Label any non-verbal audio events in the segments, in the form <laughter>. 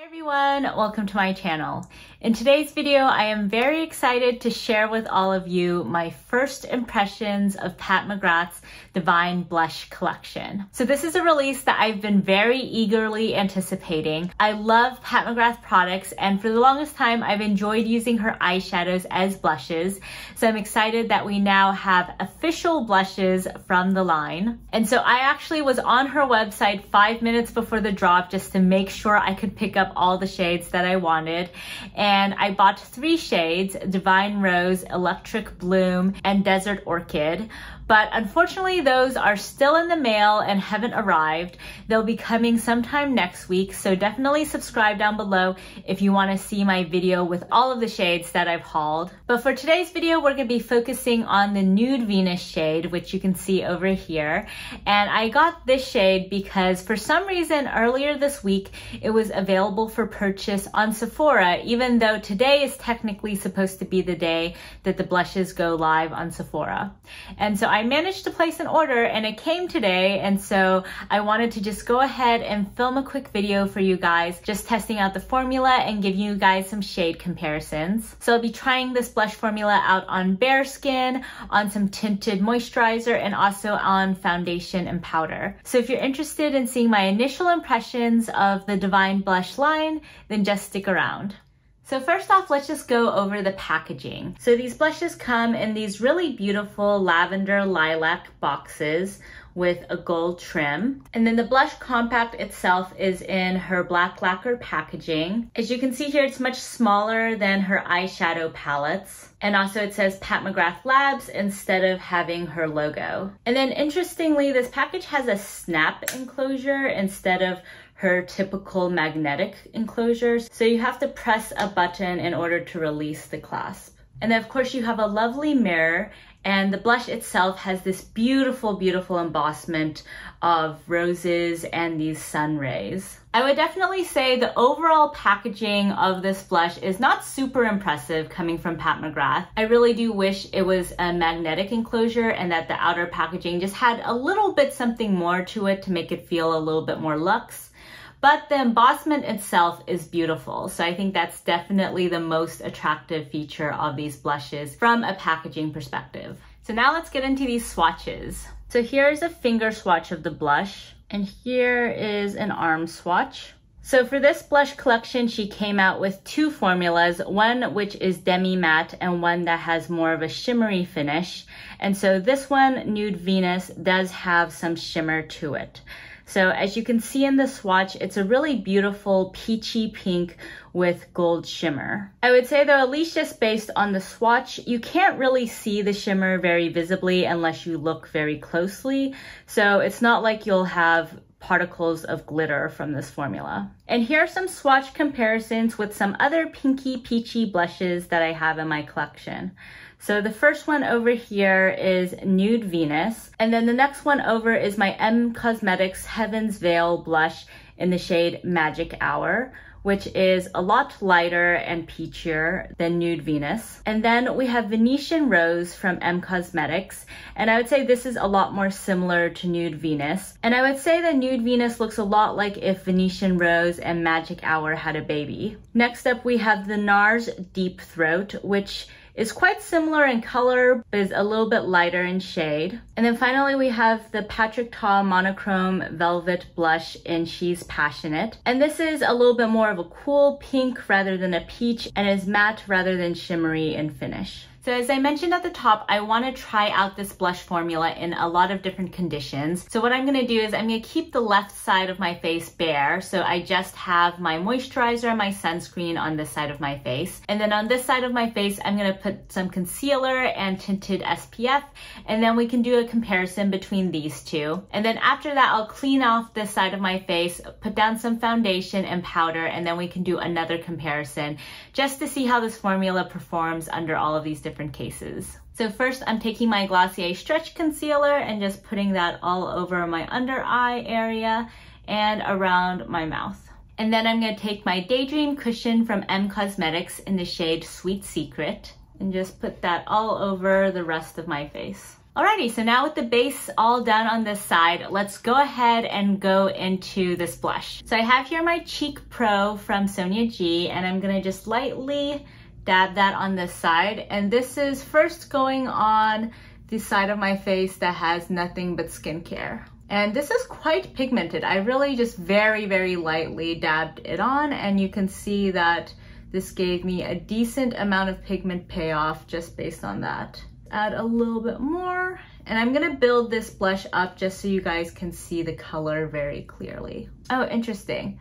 Hi everyone, welcome to my channel. In today's video, I am very excited to share with all of you my first impressions of Pat McGrath's Divine Blush collection. So this is a release that I've been very eagerly anticipating. I love Pat McGrath products and for the longest time I've enjoyed using her eyeshadows as blushes. So I'm excited that we now have official blushes from the line. And so I actually was on her website five minutes before the drop just to make sure I could pick up all the shades that I wanted. And I bought three shades, Divine Rose, Electric Bloom, and Desert Orchid but unfortunately those are still in the mail and haven't arrived. They'll be coming sometime next week, so definitely subscribe down below if you wanna see my video with all of the shades that I've hauled. But for today's video, we're gonna be focusing on the Nude Venus shade, which you can see over here. And I got this shade because for some reason earlier this week, it was available for purchase on Sephora, even though today is technically supposed to be the day that the blushes go live on Sephora. And so I I managed to place an order and it came today. And so I wanted to just go ahead and film a quick video for you guys, just testing out the formula and give you guys some shade comparisons. So I'll be trying this blush formula out on bare skin, on some tinted moisturizer, and also on foundation and powder. So if you're interested in seeing my initial impressions of the Divine Blush line, then just stick around. So first off, let's just go over the packaging. So these blushes come in these really beautiful lavender lilac boxes with a gold trim. And then the blush compact itself is in her black lacquer packaging. As you can see here, it's much smaller than her eyeshadow palettes. And also it says Pat McGrath Labs instead of having her logo. And then interestingly, this package has a snap enclosure instead of her typical magnetic enclosures. So you have to press a button in order to release the clasp. And then of course you have a lovely mirror and the blush itself has this beautiful, beautiful embossment of roses and these sun rays. I would definitely say the overall packaging of this blush is not super impressive coming from Pat McGrath. I really do wish it was a magnetic enclosure and that the outer packaging just had a little bit something more to it to make it feel a little bit more luxe but the embossment itself is beautiful. So I think that's definitely the most attractive feature of these blushes from a packaging perspective. So now let's get into these swatches. So here's a finger swatch of the blush and here is an arm swatch. So for this blush collection, she came out with two formulas, one which is demi matte and one that has more of a shimmery finish. And so this one, Nude Venus, does have some shimmer to it. So as you can see in the swatch, it's a really beautiful peachy pink with gold shimmer. I would say though, at least just based on the swatch, you can't really see the shimmer very visibly unless you look very closely. So it's not like you'll have particles of glitter from this formula. And here are some swatch comparisons with some other pinky peachy blushes that I have in my collection. So the first one over here is Nude Venus. And then the next one over is my Em Cosmetics Heaven's Veil blush in the shade Magic Hour which is a lot lighter and peachier than Nude Venus. And then we have Venetian Rose from Em Cosmetics. And I would say this is a lot more similar to Nude Venus. And I would say that Nude Venus looks a lot like if Venetian Rose and Magic Hour had a baby. Next up, we have the NARS Deep Throat, which is quite similar in color, but is a little bit lighter in shade. And then finally we have the Patrick Ta Monochrome Velvet Blush in She's Passionate. And this is a little bit more of a cool pink rather than a peach and is matte rather than shimmery in finish. So as I mentioned at the top, I want to try out this blush formula in a lot of different conditions. So what I'm going to do is I'm going to keep the left side of my face bare. So I just have my moisturizer and my sunscreen on this side of my face. And then on this side of my face, I'm going to put some concealer and tinted SPF. And then we can do a comparison between these two. And then after that, I'll clean off this side of my face, put down some foundation and powder, and then we can do another comparison just to see how this formula performs under all of these different different cases. So first I'm taking my Glossier Stretch Concealer and just putting that all over my under eye area and around my mouth. And then I'm gonna take my Daydream Cushion from Em Cosmetics in the shade Sweet Secret and just put that all over the rest of my face. Alrighty, so now with the base all done on this side, let's go ahead and go into this blush. So I have here my Cheek Pro from Sonia G, and I'm gonna just lightly dab that on this side. And this is first going on the side of my face that has nothing but skincare. And this is quite pigmented. I really just very, very lightly dabbed it on and you can see that this gave me a decent amount of pigment payoff just based on that add a little bit more. And I'm gonna build this blush up just so you guys can see the color very clearly. Oh, interesting.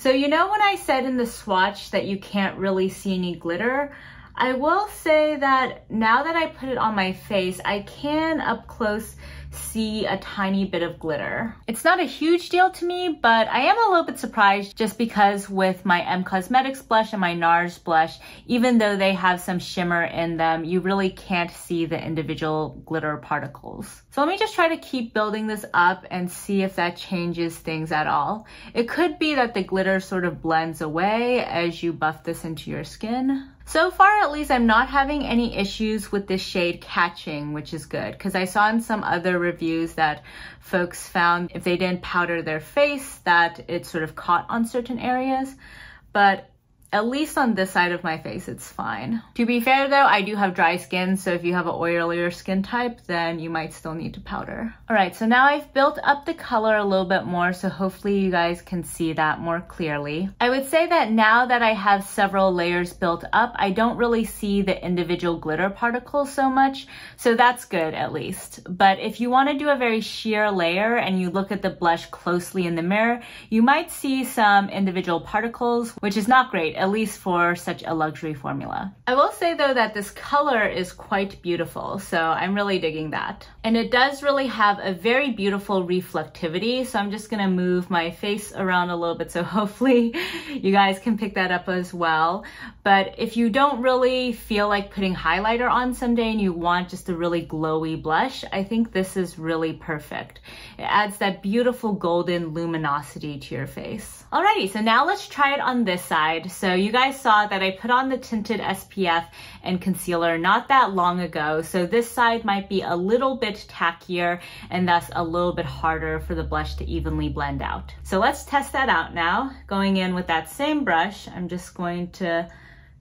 So you know when I said in the swatch that you can't really see any glitter? I will say that now that I put it on my face, I can up close see a tiny bit of glitter. It's not a huge deal to me, but I am a little bit surprised just because with my Em Cosmetics blush and my NARS blush, even though they have some shimmer in them, you really can't see the individual glitter particles. So let me just try to keep building this up and see if that changes things at all. It could be that the glitter sort of blends away as you buff this into your skin. So far, at least, I'm not having any issues with this shade catching, which is good, because I saw in some other reviews that folks found if they didn't powder their face that it sort of caught on certain areas. But at least on this side of my face, it's fine. To be fair though, I do have dry skin, so if you have an oilier skin type, then you might still need to powder. All right, so now I've built up the color a little bit more, so hopefully you guys can see that more clearly. I would say that now that I have several layers built up, I don't really see the individual glitter particles so much, so that's good at least. But if you wanna do a very sheer layer and you look at the blush closely in the mirror, you might see some individual particles, which is not great at least for such a luxury formula. I will say though that this color is quite beautiful, so I'm really digging that. And it does really have a very beautiful reflectivity, so I'm just gonna move my face around a little bit so <laughs> hopefully you guys can pick that up as well. But if you don't really feel like putting highlighter on someday and you want just a really glowy blush, I think this is really perfect. It adds that beautiful golden luminosity to your face. Alrighty, so now let's try it on this side. You guys saw that I put on the tinted SPF and concealer not that long ago. So this side might be a little bit tackier and thus a little bit harder for the blush to evenly blend out. So let's test that out now. Going in with that same brush, I'm just going to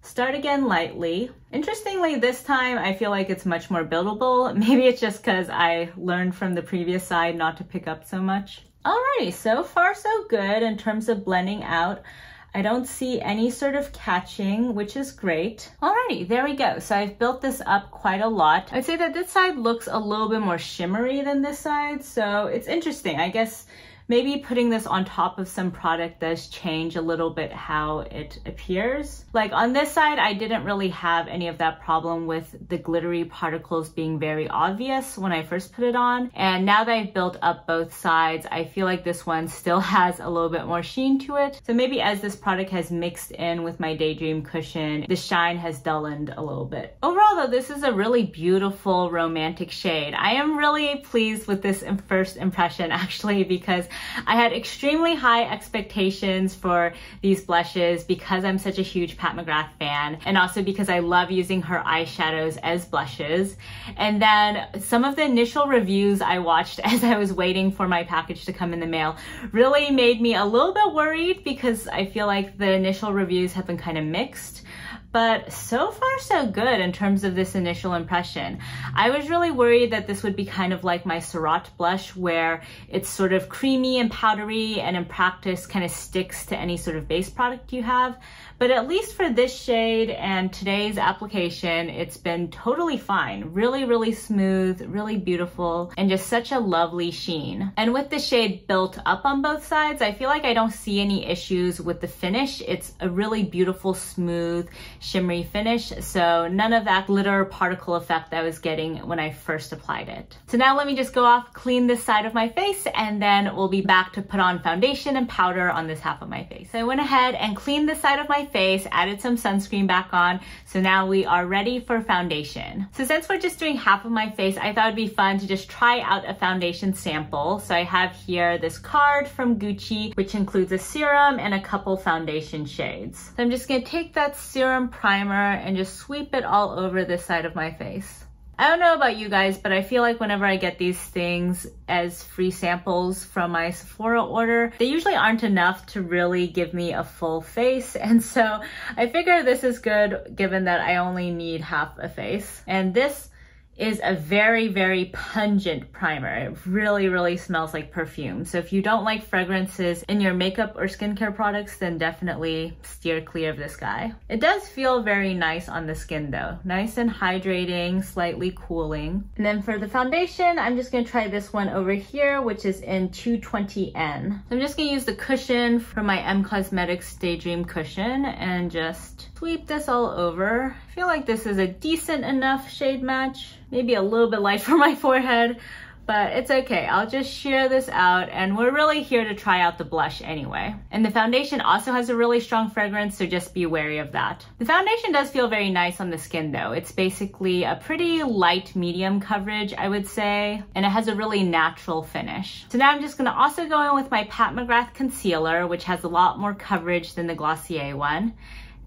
Start again lightly. Interestingly, this time I feel like it's much more buildable. <laughs> Maybe it's just because I learned from the previous side not to pick up so much. Alrighty, so far so good in terms of blending out. I don't see any sort of catching, which is great. Alrighty, there we go. So I've built this up quite a lot. I'd say that this side looks a little bit more shimmery than this side, so it's interesting. I guess maybe putting this on top of some product does change a little bit how it appears. Like on this side, I didn't really have any of that problem with the glittery particles being very obvious when I first put it on. And now that I've built up both sides, I feel like this one still <laughs> has a little bit more sheen to it. So maybe as this product has mixed in with my Daydream cushion, the shine has dullened a little bit. Overall though, this is a really beautiful romantic shade. I am really pleased with this first impression <laughs> actually because I had extremely high expectations for these blushes because I'm such a huge Pat McGrath fan and also because I love using her eyeshadows as blushes. And then some of the initial reviews I watched <laughs> as I was waiting for my package to come in the mail really made me a little bit worried because I feel like the initial reviews have been kind of mixed but so far so good in terms of this initial impression. I was really worried that this would be kind of like my Surratt blush where it's sort of creamy and powdery and in practice kind of sticks to any sort of base product you have. But at least for this shade and today's application, it's been totally fine. Really, really smooth, really beautiful, and just such a lovely sheen. And with the shade built up on both sides, I feel like I don't see any issues with the finish. It's a really beautiful, smooth, shimmery finish. So none of that glitter particle effect that I was getting when I first applied it. So now let me just go off, clean this side of my face, and then we'll be back to put on foundation and powder on this half of my face. So I went ahead and cleaned this side of my face, added some sunscreen back on. So now we are ready for foundation. So since we're just doing half of my face, I thought it'd be fun to just try out a foundation sample. So I have here this card from Gucci, which includes a serum and a couple foundation shades. So I'm just gonna take that serum primer and just sweep it all over this side of my face. I don't know about you guys, but I feel like whenever I get these things as free samples from my Sephora order, they usually aren't enough to really give me a full face. <laughs> And so I figure this is good given that I only need half a face. And this is a very, very pungent primer. It really, really smells like perfume. So if you don't like fragrances in your makeup or skincare products, then definitely steer clear of this guy. It does feel very nice on the skin though. Nice and hydrating, slightly cooling. And then for the foundation, I'm just gonna try this one over here, which is in 220N. So I'm just gonna use the cushion from my Em Cosmetics Daydream cushion and just sweep this all over. I feel like this is a decent enough shade match maybe a little bit light <laughs> for my forehead, but it's okay. I'll just sheer this out and we're really here to try out the blush anyway. And the foundation also has a really strong fragrance, so just be wary of that. The foundation does feel very nice on the skin though. It's basically a pretty light medium coverage, I would say, and it has a really natural finish. So now I'm just gonna also go in with my Pat McGrath concealer, which has a lot more coverage than the Glossier one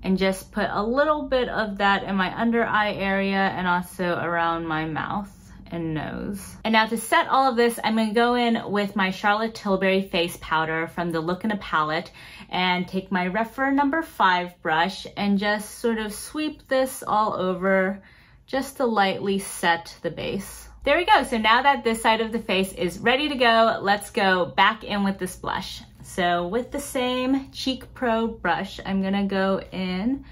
and just put a little bit of that in my under eye area and also around my mouth and nose. And now to set all of this, I'm gonna go in with my Charlotte Tilbury face powder from the Look in a palette and take my Rephr number five brush and just sort of sweep this all over just to lightly set the base. There we go. So now that this side of the face is ready to go, let's go back in with this blush. So with the same Cheek Pro brush, I'm gonna go in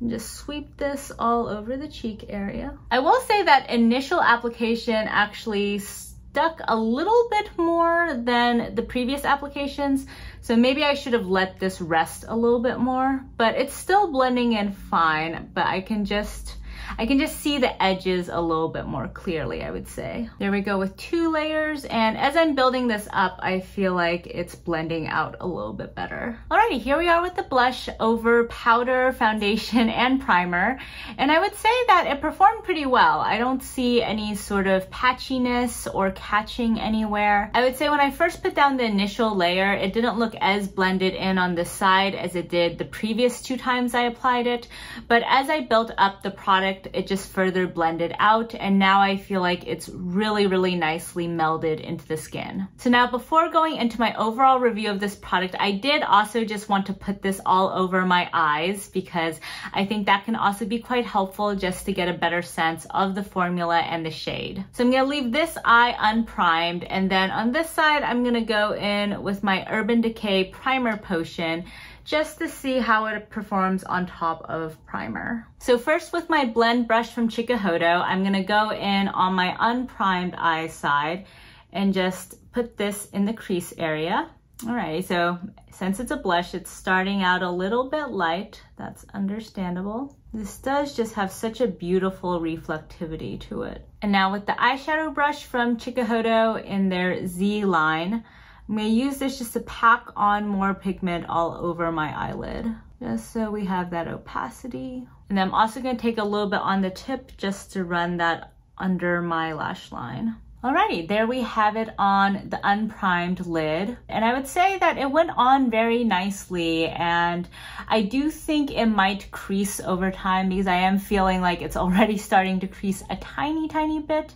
and just sweep this all over the cheek area. I will say that initial application actually stuck a little bit more than the previous applications. So maybe I should have let this rest a little bit more, but it's still blending in fine, but I can just I can just see the edges a little bit more clearly, I would say. There we go with two layers. And as I'm building this up, I feel like it's blending out a little bit better. Alrighty, here we are with the blush over powder, foundation, <laughs> and primer. And I would say that it performed pretty well. I don't see any sort of patchiness or catching anywhere. I would say when I first put down the initial layer, it didn't look as blended in on this side as it did the previous two times I applied it. But as I built up the product, it just further blended out and now I feel like it's really, really nicely melded into the skin. So now before going into my overall review of this product, I did also just want to put this all over my eyes because I think that can also be quite helpful just to get a better sense of the formula and the shade. So I'm gonna leave this eye unprimed and then on this side, I'm gonna go in with my Urban Decay Primer Potion just to see how it performs on top of primer. So first with my blend brush from Chikuhodo, I'm gonna go in on my unprimed eye side and just put this in the crease area. All right, so since it's a blush, it's starting out a little bit light. That's understandable. This does just have such a beautiful reflectivity to it. And now with the eyeshadow brush from Chikuhodo in their Z line, I'm gonna use this just to pack on more pigment all over my eyelid, just so we have that opacity. And then I'm also gonna take a little bit on the tip just to run that under my lash line. Alrighty, there we have it on the unprimed lid. And I would say that it went on very nicely and I do think it might crease over time because I am feeling like it's already starting to crease a tiny, tiny bit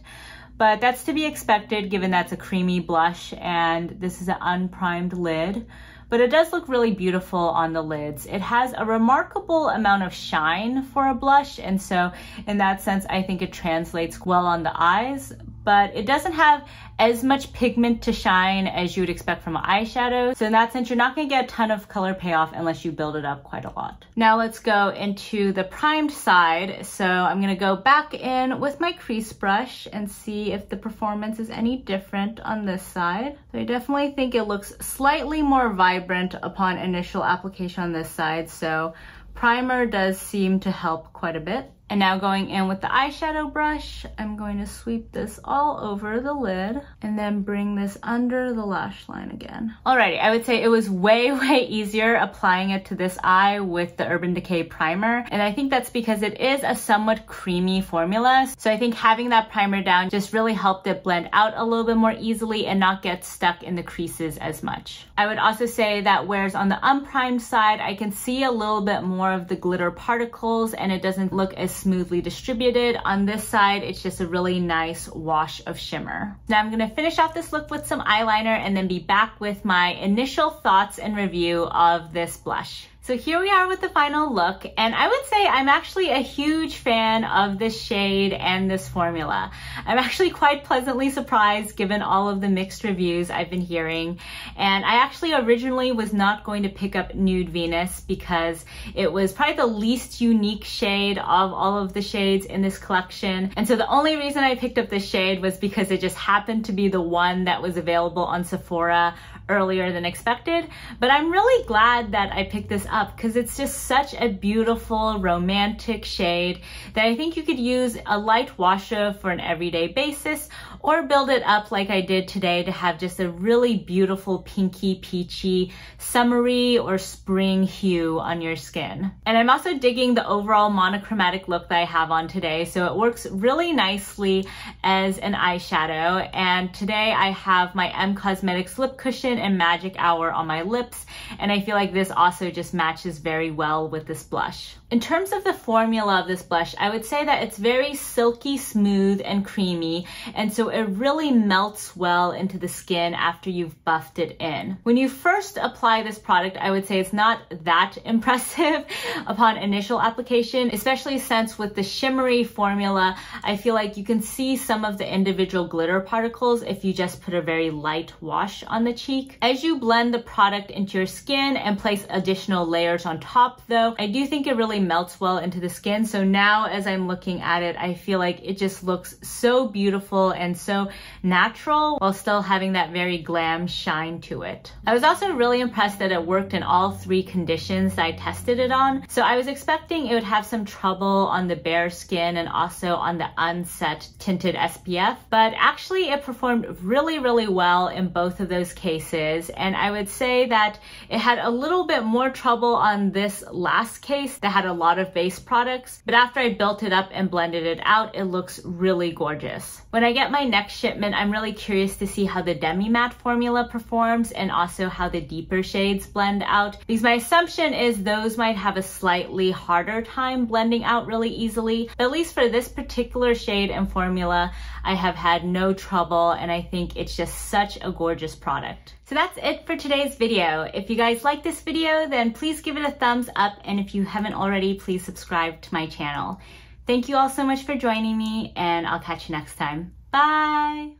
but that's to be expected given that's a creamy blush and this is an unprimed lid but it does look really beautiful on the lids. It has a remarkable amount of shine for a blush and so in that sense I think it translates well on the eyes but it doesn't have as much pigment to shine as you would expect from an eyeshadow. So in that sense, you're not gonna get a ton of color payoff unless you build it up quite a lot. Now let's go into the primed side. So I'm gonna go back in with my crease brush and see if the performance is any different on this side. So I definitely think it looks slightly more vibrant upon initial application on this side. So primer does seem to help quite a bit. And now going in with the eyeshadow brush, I'm going to sweep this all over the lid and then bring this under the lash line again. Alrighty, I would say it was way, <laughs> way easier applying it to this eye with the Urban Decay primer. And I think that's because it is a somewhat creamy formula. So I think having that primer down just really helped it blend out a little bit more easily and not get stuck in the creases as much. I would also say that whereas on the unprimed side, I can see a little bit more of the glitter particles and it doesn't look as smoothly distributed. On this side, it's just a really nice wash of shimmer. Now I'm gonna finish off this look with some eyeliner and then be back with my initial thoughts and review of this blush. So here we are with the final look, and I would say I'm actually a huge fan of this shade and this formula. I'm actually quite pleasantly surprised given all of the mixed reviews I've been hearing, and I actually originally was not going to pick up Nude Venus because it was probably the least unique shade of all of the shades in this collection, and so the only reason I picked up this shade was because it just happened to be the one that was available on Sephora earlier than expected, but I'm really glad that I picked this up because it's just such a beautiful romantic shade that I think you could use a light wash of for an everyday basis or build it up like I did today to have just a really beautiful pinky peachy summery or spring hue on your skin. And I'm also digging the overall monochromatic look that I have on today. So it works really nicely as an eyeshadow. And today I have my Em Cosmetics lip cushion and magic hour on my lips. And I feel like this also just matches very well with this blush. In terms of the formula of this blush, I would say that it's very silky smooth and creamy. And so it really melts well into the skin after you've buffed it in. When you first apply this product, I would say it's not that <laughs> impressive upon initial application, especially since with the shimmery formula, I feel like you can see some of the individual glitter particles if you just put a very light wash on the cheek. As you blend the product into your skin and place additional layers on top though, I do think it really melts well into the skin. So now as I'm looking at it, I feel like it just looks so beautiful and so natural while still having that very glam shine to it. I was also really impressed that it worked in all three conditions that I tested it on. So I was expecting it would have some trouble on the bare skin and also on the unset tinted SPF, but actually it performed really, really well in both of those cases. And I would say that it had a little bit more trouble on this last case that had a lot of base products, but after I built it up and blended it out, it looks really gorgeous. When I get my next shipment I'm really curious to see how the demi matte formula performs and also how the deeper shades blend out. Because my assumption is those might have a slightly harder time blending out really easily. But at least for this particular shade and formula, I have had no trouble and I think it's just such a gorgeous product. So that's it for today's video. If you guys like this video, then please give it a thumbs up. And if you haven't already, please subscribe to my channel. Thank you all so much for joining me and I'll catch you next time. Bye.